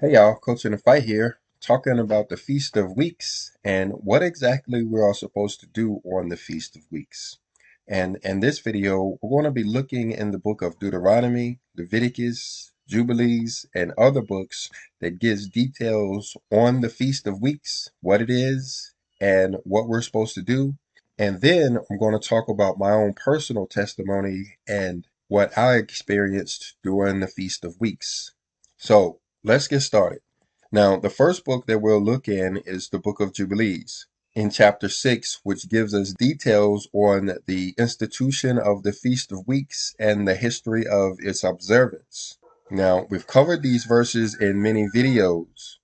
Hey y'all, Coach in the Fight here, talking about the Feast of Weeks and what exactly we are all supposed to do on the Feast of Weeks. And in this video, we're going to be looking in the book of Deuteronomy, Leviticus, Jubilees, and other books that gives details on the Feast of Weeks, what it is, and what we're supposed to do. And then I'm going to talk about my own personal testimony and what I experienced during the Feast of Weeks. So let's get started. Now, the first book that we'll look in is the book of Jubilees in chapter 6, which gives us details on the institution of the Feast of Weeks and the history of its observance. Now, we've covered these verses in many videos,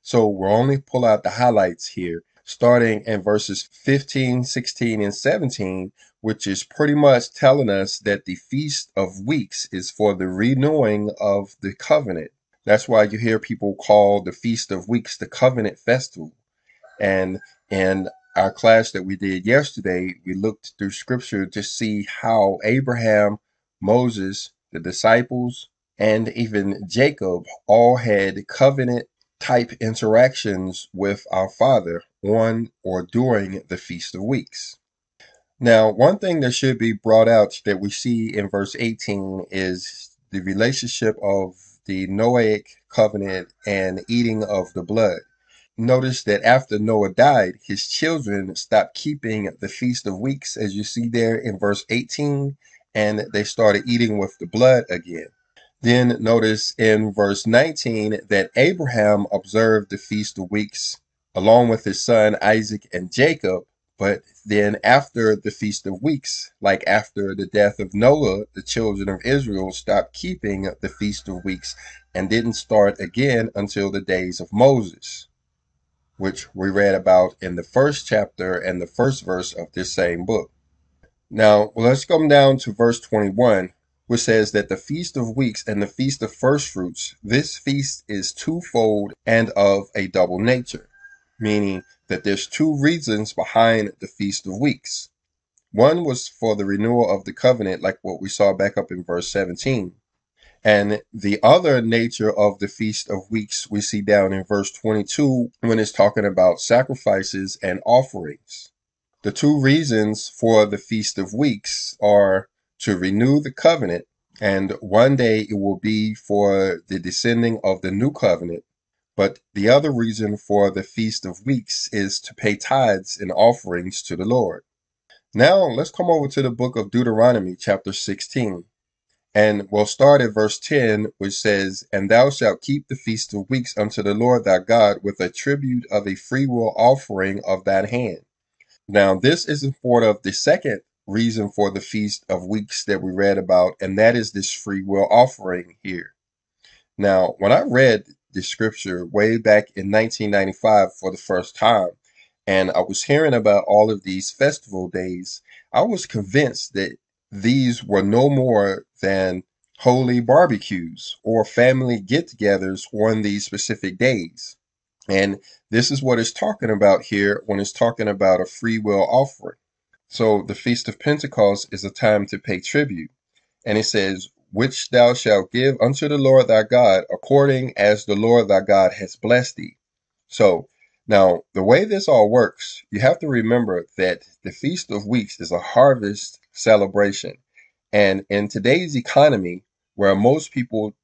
so we'll only pull out the highlights here, starting in verses 15, 16, and 17, which is pretty much telling us that the Feast of Weeks is for the renewing of the covenant that's why you hear people call the Feast of Weeks the Covenant Festival. And in our class that we did yesterday, we looked through scripture to see how Abraham, Moses, the disciples, and even Jacob all had covenant type interactions with our Father on or during the Feast of Weeks. Now, one thing that should be brought out that we see in verse 18 is the relationship of the Noahic covenant and eating of the blood. Notice that after Noah died, his children stopped keeping the Feast of Weeks, as you see there in verse 18, and they started eating with the blood again. Then notice in verse 19 that Abraham observed the Feast of Weeks along with his son Isaac and Jacob, but then after the Feast of Weeks, like after the death of Noah, the children of Israel stopped keeping the Feast of Weeks and didn't start again until the days of Moses, which we read about in the first chapter and the first verse of this same book. Now, let's come down to verse 21, which says that the Feast of Weeks and the Feast of First Fruits, this feast is twofold and of a double nature, meaning that there's two reasons behind the Feast of Weeks. One was for the renewal of the covenant, like what we saw back up in verse 17. And the other nature of the Feast of Weeks we see down in verse 22 when it's talking about sacrifices and offerings. The two reasons for the Feast of Weeks are to renew the covenant, and one day it will be for the descending of the new covenant, but the other reason for the Feast of Weeks is to pay tithes and offerings to the Lord. Now let's come over to the book of Deuteronomy, chapter 16. And we'll start at verse 10, which says, And thou shalt keep the feast of weeks unto the Lord thy God with a tribute of a freewill offering of that hand. Now, this is part of the second reason for the feast of weeks that we read about, and that is this free will offering here. Now, when I read the scripture way back in 1995 for the first time, and I was hearing about all of these festival days, I was convinced that these were no more than holy barbecues or family get togethers on these specific days. And this is what it's talking about here when it's talking about a free will offering. So the Feast of Pentecost is a time to pay tribute. And it says, which thou shalt give unto the Lord thy God, according as the Lord thy God has blessed thee. So, now the way this all works, you have to remember that the Feast of Weeks is a harvest celebration. And in today's economy, where most people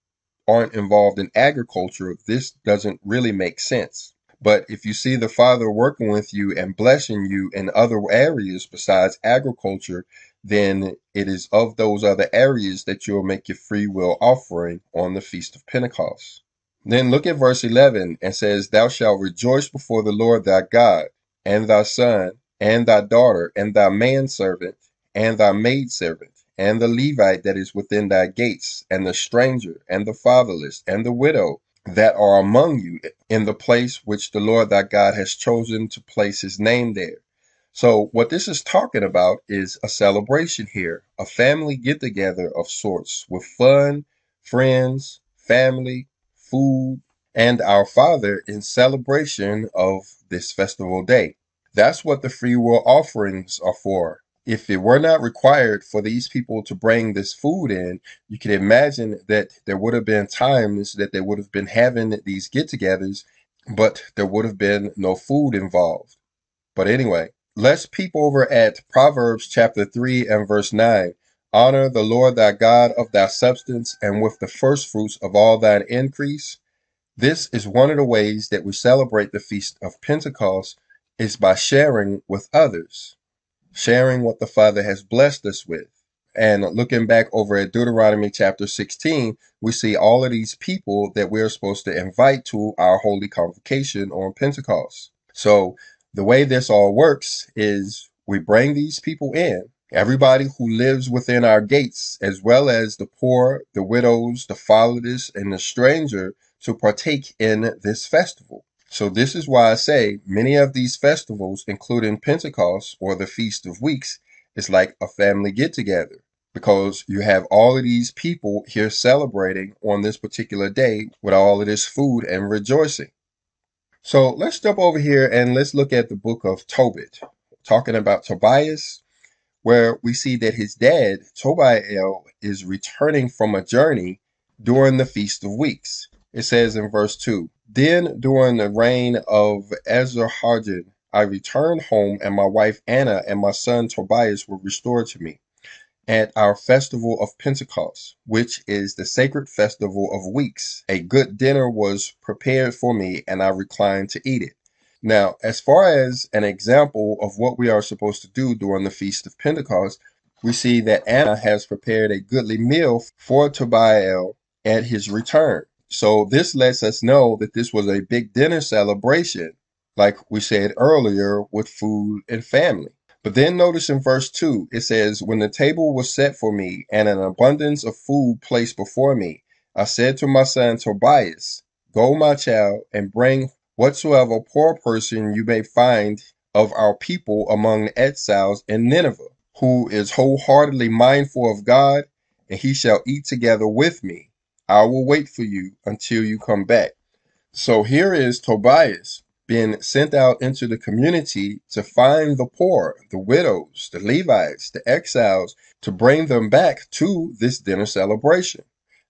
aren't involved in agriculture, this doesn't really make sense. But if you see the Father working with you and blessing you in other areas besides agriculture, then it is of those other areas that you'll make your free will offering on the Feast of Pentecost. Then look at verse 11 and says, Thou shalt rejoice before the Lord thy God, and thy son, and thy daughter, and thy manservant, and thy maidservant, and the Levite that is within thy gates, and the stranger, and the fatherless, and the widow that are among you in the place which the Lord thy God has chosen to place his name there. So what this is talking about is a celebration here, a family get together of sorts with fun, friends, family, food, and our Father in celebration of this festival day. That's what the free will offerings are for. if it were not required for these people to bring this food in, you can imagine that there would have been times that they would have been having these get togethers, but there would have been no food involved. But anyway, let's peep over at Proverbs chapter 3 and verse 9. Honor the Lord thy God of thy substance and with the firstfruits of all thine increase. This is one of the ways that we celebrate the feast of Pentecost is by sharing with others sharing what the Father has blessed us with. And looking back over at Deuteronomy chapter 16, we see all of these people that we're supposed to invite to our holy convocation on Pentecost. So the way this all works is we bring these people in, everybody who lives within our gates, as well as the poor, the widows, the fatherless, and the stranger to partake in this festival. So this is why I say many of these festivals, including Pentecost or the Feast of Weeks, is like a family get together because you have all of these people here celebrating on this particular day with all of this food and rejoicing. So let's jump over here and let's look at the book of Tobit, talking about Tobias, where we see that his dad, Tobiel, is returning from a journey during the Feast of Weeks. It says in verse 2 Then during the reign of Esarhaddon, I returned home, and my wife Anna and my son Tobias were restored to me at our festival of Pentecost, which is the sacred festival of weeks. A good dinner was prepared for me, and I reclined to eat it. Now, as far as an example of what we are supposed to do during the Feast of Pentecost, we see that Anna has prepared a goodly meal for Tobiel at his return. So this lets us know that this was a big dinner celebration, like we said earlier, with food and family. But then notice in verse 2, it says, When the table was set for me and an abundance of food placed before me, I said to my son Tobias, Go, my child, and bring whatsoever poor person you may find of our people among the exiles in Nineveh, who is wholeheartedly mindful of God, and he shall eat together with me. I will wait for you until you come back. So here is Tobias being sent out into the community to find the poor, the widows, the Levites, the exiles, to bring them back to this dinner celebration.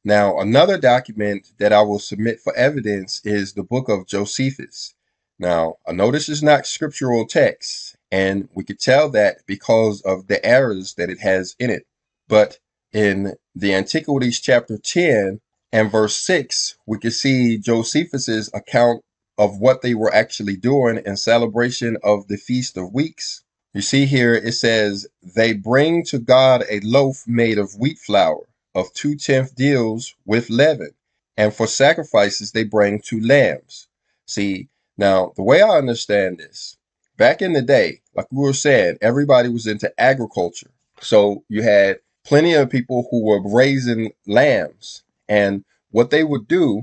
Now, another document that I will submit for evidence is the book of Josephus. Now, I know this is not scriptural text, and we could tell that because of the errors that it has in it. But in the Antiquities chapter 10, and verse 6, we can see Josephus's account of what they were actually doing in celebration of the Feast of Weeks. You see here, it says, They bring to God a loaf made of wheat flour, of two tenth deals with leaven, and for sacrifices they bring two lambs. See, now, the way I understand this, back in the day, like we were saying, everybody was into agriculture. So you had plenty of people who were raising lambs and what they would do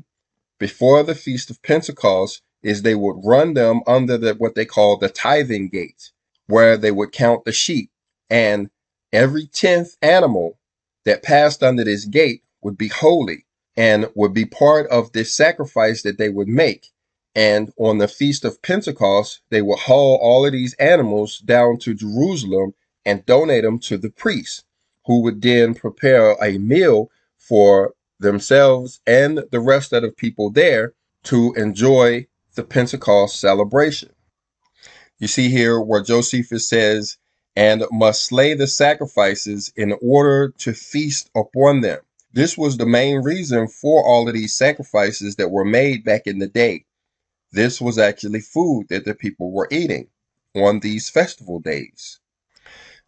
before the Feast of Pentecost is they would run them under the, what they call the tithing gate, where they would count the sheep. And every 10th animal that passed under this gate would be holy and would be part of this sacrifice that they would make. And on the Feast of Pentecost, they would haul all of these animals down to Jerusalem and donate them to the priests, who would then prepare a meal for themselves and the rest of the people there to enjoy the Pentecost celebration. You see here where Josephus says, and must slay the sacrifices in order to feast upon them. This was the main reason for all of these sacrifices that were made back in the day. This was actually food that the people were eating on these festival days.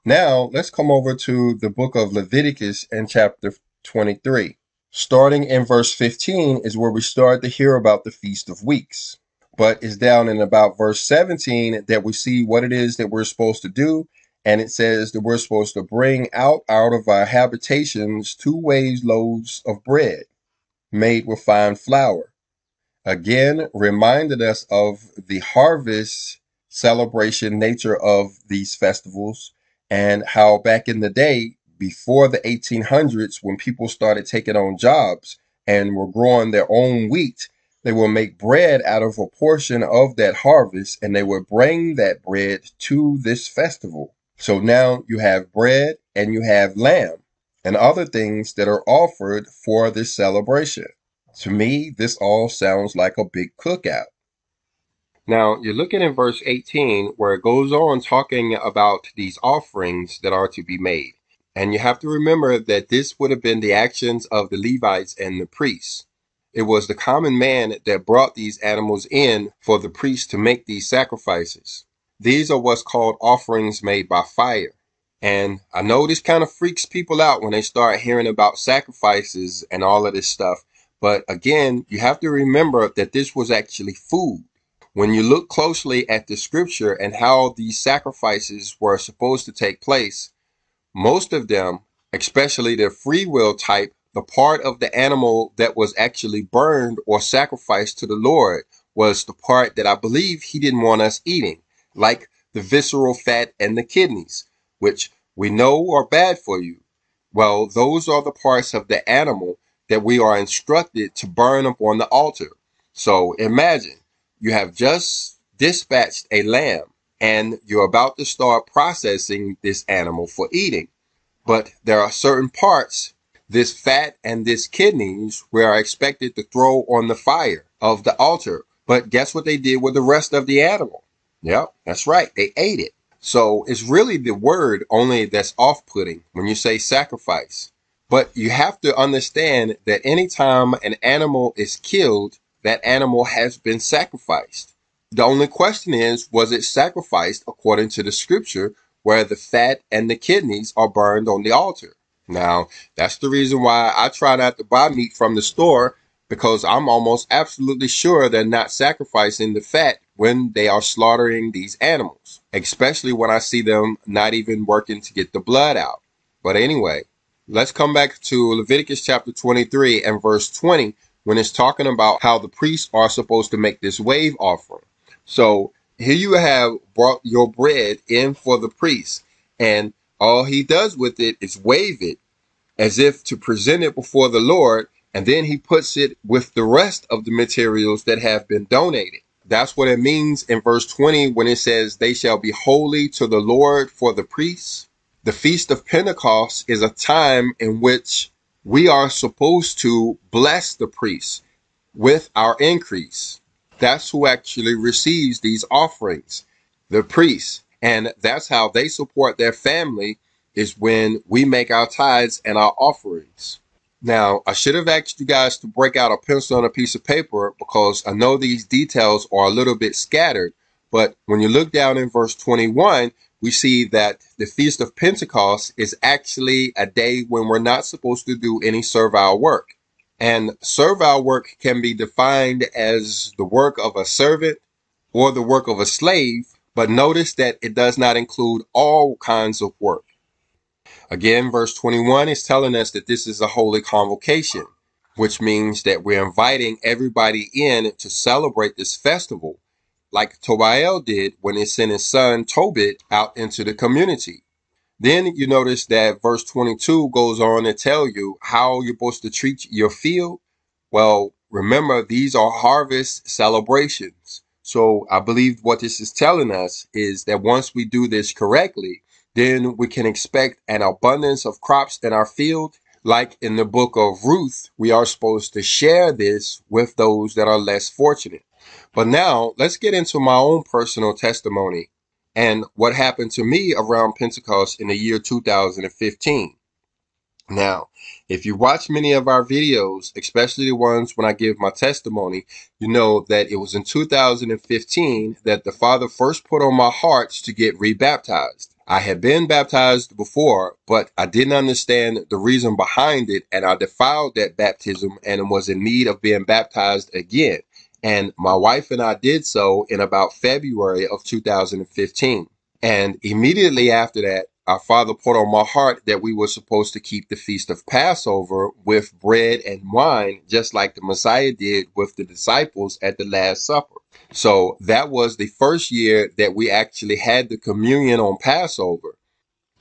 Now, let's come over to the book of Leviticus and chapter 23. Starting in verse 15 is where we start to hear about the Feast of Weeks. But it's down in about verse 17 that we see what it is that we're supposed to do. And it says that we're supposed to bring out out of our habitations two wave loaves of bread made with fine flour. Again, reminded us of the harvest celebration nature of these festivals and how back in the day before the 1800s, when people started taking on jobs and were growing their own wheat, they would make bread out of a portion of that harvest and they would bring that bread to this festival. So now you have bread and you have lamb and other things that are offered for this celebration. To me, this all sounds like a big cookout. Now, you're looking in verse 18 where it goes on talking about these offerings that are to be made. And you have to remember that this would have been the actions of the Levites and the priests. It was the common man that brought these animals in for the priests to make these sacrifices. These are what's called offerings made by fire. And I know this kind of freaks people out when they start hearing about sacrifices and all of this stuff. But again, you have to remember that this was actually food. When you look closely at the scripture and how these sacrifices were supposed to take place, most of them, especially the free will type, the part of the animal that was actually burned or sacrificed to the Lord was the part that I believe he didn't want us eating like the visceral fat and the kidneys, which we know are bad for you. Well, those are the parts of the animal that we are instructed to burn upon the altar. So imagine you have just dispatched a lamb and you're about to start processing this animal for eating. But there are certain parts, this fat and this kidneys, we are expected to throw on the fire of the altar. But guess what they did with the rest of the animal? Yep, that's right. They ate it. So it's really the word only that's off putting when you say sacrifice. But you have to understand that anytime an animal is killed, that animal has been sacrificed. The only question is, was it sacrificed according to the scripture where the fat and the kidneys are burned on the altar? Now, that's the reason why I try not to buy meat from the store because I'm almost absolutely sure they're not sacrificing the fat when they are slaughtering these animals, especially when I see them not even working to get the blood out. But anyway, let's come back to Leviticus chapter 23 and verse 20 when it's talking about how the priests are supposed to make this wave offering. So here you have brought your bread in for the priest, and all he does with it is wave it as if to present it before the Lord and then he puts it with the rest of the materials that have been donated. That's what it means in verse 20 when it says, They shall be holy to the Lord for the priests. The Feast of Pentecost is a time in which we are supposed to bless the priests with our increase. That's who actually receives these offerings, the priests. And that's how they support their family is when we make our tithes and our offerings. Now, I should have asked you guys to break out a pencil and a piece of paper because I know these details are a little bit scattered. But when you look down in verse 21, we see that the Feast of Pentecost is actually a day when we're not supposed to do any servile work. And servile work can be defined as the work of a servant or the work of a slave, but notice that it does not include all kinds of work. Again, verse 21 is telling us that this is a holy convocation, which means that we're inviting everybody in to celebrate this festival, like Tobiel did when he sent his son Tobit out into the community. Then you notice that verse 22 goes on to tell you how you're supposed to treat your field. Well, remember, these are harvest celebrations. So I believe what this is telling us is that once we do this correctly, then we can expect an abundance of crops in our field. Like in the book of Ruth, we are supposed to share this with those that are less fortunate. But now let's get into my own personal testimony and what happened to me around Pentecost in the year 2015. Now, if you watch many of our videos, especially the ones when I give my testimony, you know that it was in 2015 that the Father first put on my heart to get rebaptized. I had been baptized before, but I didn't understand the reason behind it, and I defiled that baptism and was in need of being baptized again. And my wife and I did so in about February of 2015. And immediately after that, our father put on my heart that we were supposed to keep the feast of Passover with bread and wine, just like the Messiah did with the disciples at the Last Supper. So that was the first year that we actually had the communion on Passover.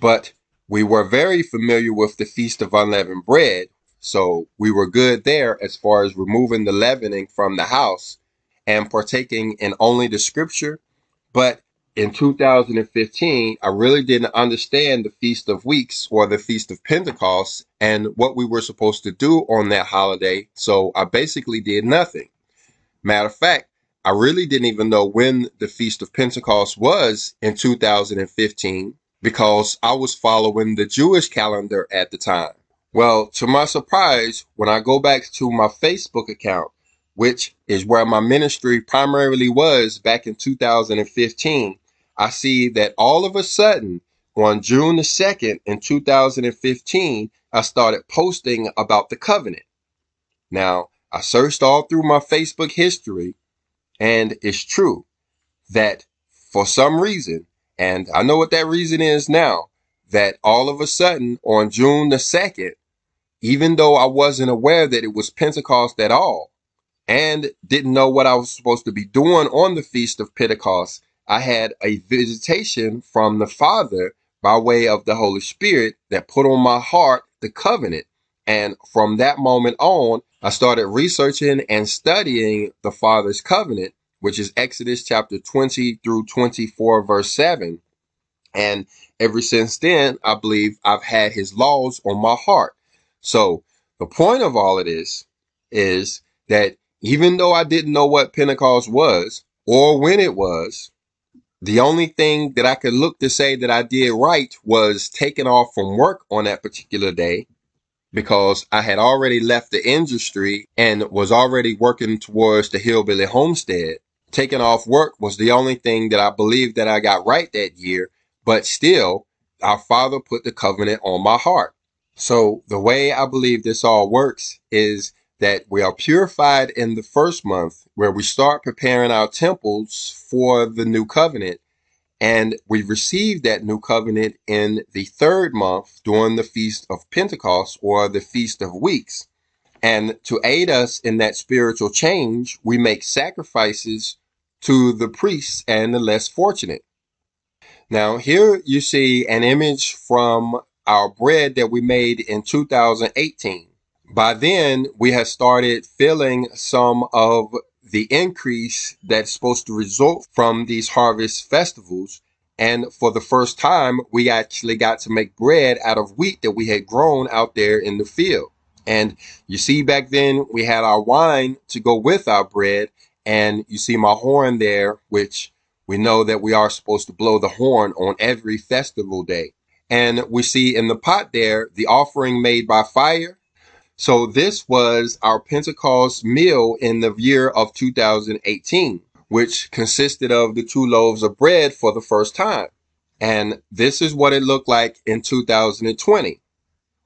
But we were very familiar with the Feast of Unleavened Bread. So we were good there as far as removing the leavening from the house and partaking in only the scripture. But in 2015, I really didn't understand the Feast of Weeks or the Feast of Pentecost and what we were supposed to do on that holiday. So I basically did nothing. Matter of fact, I really didn't even know when the Feast of Pentecost was in 2015 because I was following the Jewish calendar at the time. Well, to my surprise, when I go back to my Facebook account, which is where my ministry primarily was back in 2015, I see that all of a sudden on June the 2nd in 2015, I started posting about the covenant. Now, I searched all through my Facebook history and it's true that for some reason, and I know what that reason is now, that all of a sudden on June the 2nd, even though I wasn't aware that it was Pentecost at all, and didn't know what I was supposed to be doing on the Feast of Pentecost, I had a visitation from the Father by way of the Holy Spirit that put on my heart the covenant. And from that moment on, I started researching and studying the Father's covenant, which is Exodus chapter 20 through 24, verse 7. And ever since then, I believe I've had his laws on my heart. So the point of all of this is that even though I didn't know what Pentecost was or when it was, the only thing that I could look to say that I did right was taking off from work on that particular day because I had already left the industry and was already working towards the hillbilly homestead. Taking off work was the only thing that I believed that I got right that year, but still our father put the covenant on my heart. So the way I believe this all works is that we are purified in the first month where we start preparing our temples for the new covenant. And we receive that new covenant in the third month during the Feast of Pentecost or the Feast of Weeks. And to aid us in that spiritual change, we make sacrifices to the priests and the less fortunate. Now, here you see an image from our bread that we made in 2018 by then we had started feeling some of the increase that's supposed to result from these harvest festivals. And for the first time, we actually got to make bread out of wheat that we had grown out there in the field. And you see, back then we had our wine to go with our bread. And you see my horn there, which we know that we are supposed to blow the horn on every festival day. And we see in the pot there the offering made by fire so this was our Pentecost meal in the year of 2018, which consisted of the two loaves of bread for the first time. And this is what it looked like in 2020,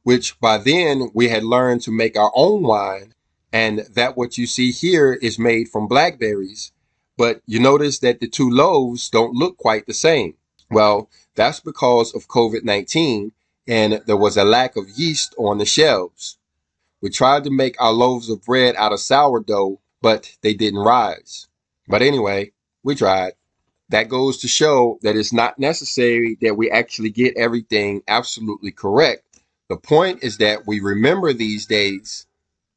which by then we had learned to make our own wine. And that what you see here is made from blackberries. But you notice that the two loaves don't look quite the same. Well, that's because of COVID-19 and there was a lack of yeast on the shelves. We tried to make our loaves of bread out of sourdough, but they didn't rise. But anyway, we tried. That goes to show that it's not necessary that we actually get everything absolutely correct. The point is that we remember these days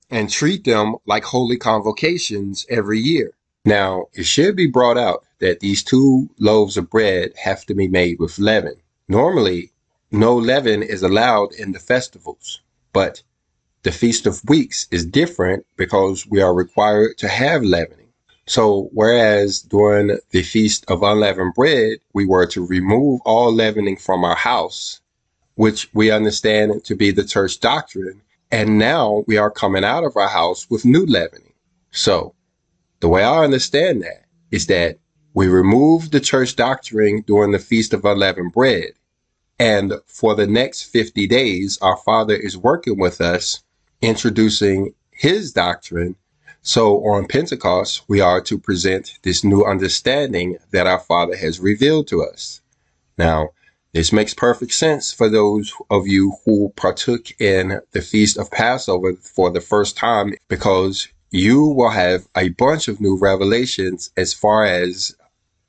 and treat them like holy convocations every year. Now, it should be brought out that these two loaves of bread have to be made with leaven. Normally, no leaven is allowed in the festivals, but the Feast of Weeks is different because we are required to have leavening. So whereas during the Feast of Unleavened Bread, we were to remove all leavening from our house, which we understand to be the church doctrine. And now we are coming out of our house with new leavening. So the way I understand that is that we remove the church doctrine during the Feast of Unleavened Bread. And for the next 50 days, our Father is working with us introducing his doctrine. So on Pentecost, we are to present this new understanding that our Father has revealed to us. Now, this makes perfect sense for those of you who partook in the Feast of Passover for the first time because you will have a bunch of new revelations as far as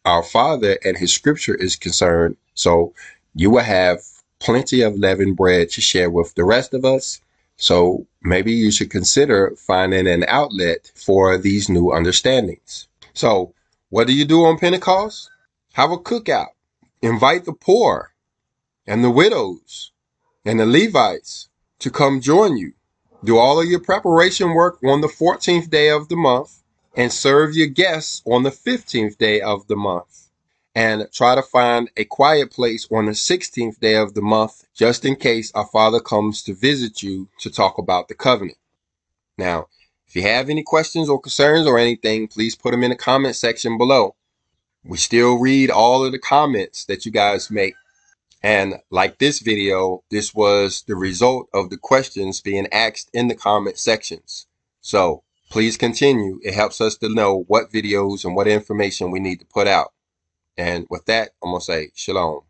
our Father and His scripture is concerned. So you will have plenty of leavened bread to share with the rest of us. So maybe you should consider finding an outlet for these new understandings. So what do you do on Pentecost? Have a cookout. Invite the poor and the widows and the Levites to come join you. Do all of your preparation work on the 14th day of the month and serve your guests on the 15th day of the month. And try to find a quiet place on the 16th day of the month just in case our Father comes to visit you to talk about the covenant. Now, if you have any questions or concerns or anything, please put them in the comment section below. We still read all of the comments that you guys make. And like this video, this was the result of the questions being asked in the comment sections. So please continue. It helps us to know what videos and what information we need to put out. And with that, I'm going to say shalom.